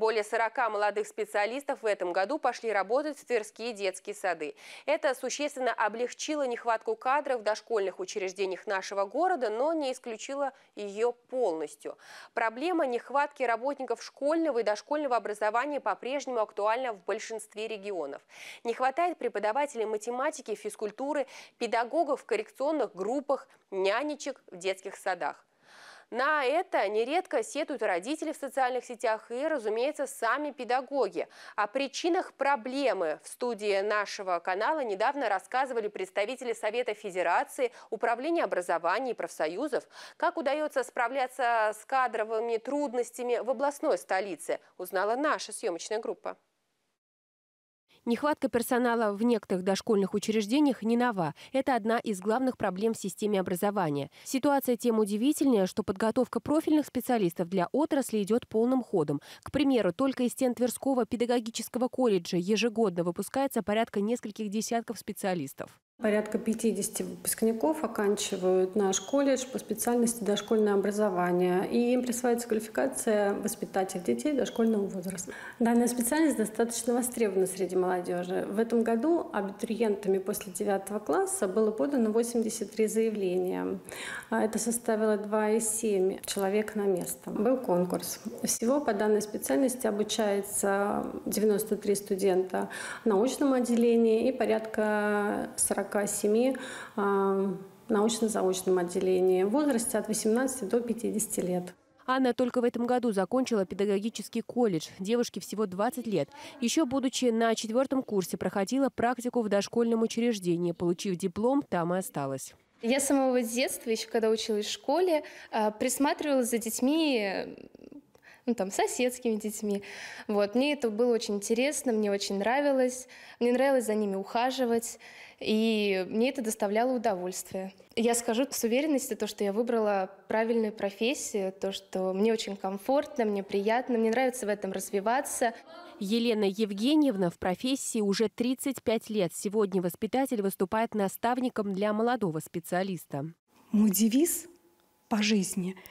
Более 40 молодых специалистов в этом году пошли работать в Тверские детские сады. Это существенно облегчило нехватку кадров в дошкольных учреждениях нашего города, но не исключило ее полностью. Проблема нехватки работников школьного и дошкольного образования по-прежнему актуальна в большинстве регионов. Не хватает преподавателей математики, физкультуры, педагогов в коррекционных группах, нянечек в детских садах. На это нередко сетуют родители в социальных сетях и, разумеется, сами педагоги. О причинах проблемы в студии нашего канала недавно рассказывали представители Совета Федерации, Управления образования и профсоюзов. Как удается справляться с кадровыми трудностями в областной столице, узнала наша съемочная группа. Нехватка персонала в некоторых дошкольных учреждениях не нова. Это одна из главных проблем в системе образования. Ситуация тем удивительнее, что подготовка профильных специалистов для отрасли идет полным ходом. К примеру, только из стен Тверского педагогического колледжа ежегодно выпускается порядка нескольких десятков специалистов. Порядка 50 выпускников оканчивают наш колледж по специальности дошкольное образование, и им присваивается квалификация воспитатель детей дошкольного возраста. Данная специальность достаточно востребована среди молодежи. В этом году абитуриентами после 9 класса было подано 83 заявления. А это составило 2,7 человек на место. Был конкурс. Всего по данной специальности обучается 93 студента в научном отделении и порядка 40 47 а, научно-заочном отделении в возрасте от 18 до 50 лет. Анна только в этом году закончила педагогический колледж. Девушке всего 20 лет. Еще будучи на четвертом курсе, проходила практику в дошкольном учреждении. Получив диплом, там и осталась. Я с самого детства, еще когда училась в школе, а, присматривалась за детьми ну, там, соседскими детьми. Вот. Мне это было очень интересно, мне очень нравилось. Мне нравилось за ними ухаживать, и мне это доставляло удовольствие. Я скажу с уверенностью то, что я выбрала правильную профессию, то, что мне очень комфортно, мне приятно, мне нравится в этом развиваться. Елена Евгеньевна в профессии уже 35 лет. Сегодня воспитатель выступает наставником для молодого специалиста. Мой девиз по жизни –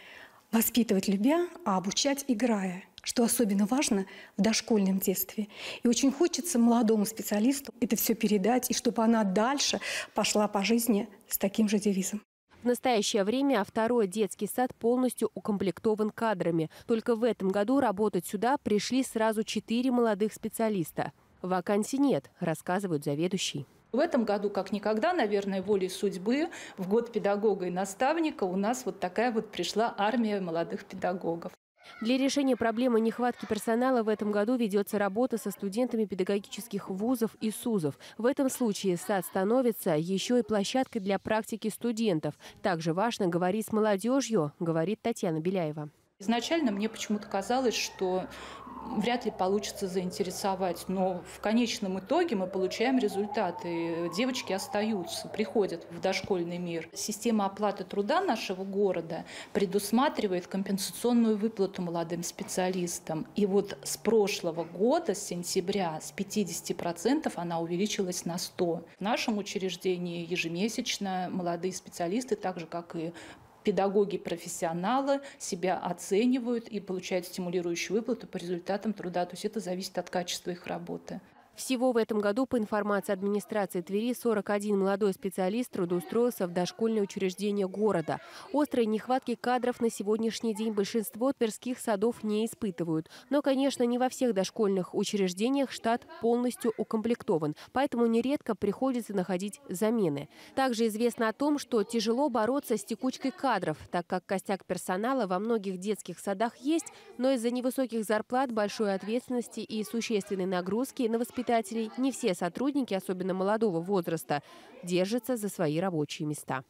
Воспитывать любя, а обучать играя, что особенно важно в дошкольном детстве. И очень хочется молодому специалисту это все передать, и чтобы она дальше пошла по жизни с таким же девизом. В настоящее время второй детский сад полностью укомплектован кадрами. Только в этом году работать сюда пришли сразу четыре молодых специалиста. Вакансий нет, рассказывают заведующий. В этом году, как никогда, наверное, волей судьбы, в год педагога и наставника у нас вот такая вот пришла армия молодых педагогов. Для решения проблемы нехватки персонала в этом году ведется работа со студентами педагогических вузов и СУЗов. В этом случае сад становится еще и площадкой для практики студентов. Также важно говорить с молодежью, говорит Татьяна Беляева. Изначально мне почему-то казалось, что вряд ли получится заинтересовать, но в конечном итоге мы получаем результаты. Девочки остаются, приходят в дошкольный мир. Система оплаты труда нашего города предусматривает компенсационную выплату молодым специалистам. И вот с прошлого года, с сентября, с 50% она увеличилась на 100%. В нашем учреждении ежемесячно молодые специалисты, так же как и педагоги-профессионалы себя оценивают и получают стимулирующую выплату по результатам труда. То есть это зависит от качества их работы. Всего в этом году, по информации администрации Твери, 41 молодой специалист трудоустроился в дошкольное учреждение города. Острой нехватки кадров на сегодняшний день большинство тверских садов не испытывают. Но, конечно, не во всех дошкольных учреждениях штат полностью укомплектован, поэтому нередко приходится находить замены. Также известно о том, что тяжело бороться с текучкой кадров, так как костяк персонала во многих детских садах есть, но из-за невысоких зарплат, большой ответственности и существенной нагрузки на воспитание воспитателей не все сотрудники, особенно молодого возраста, держатся за свои рабочие места.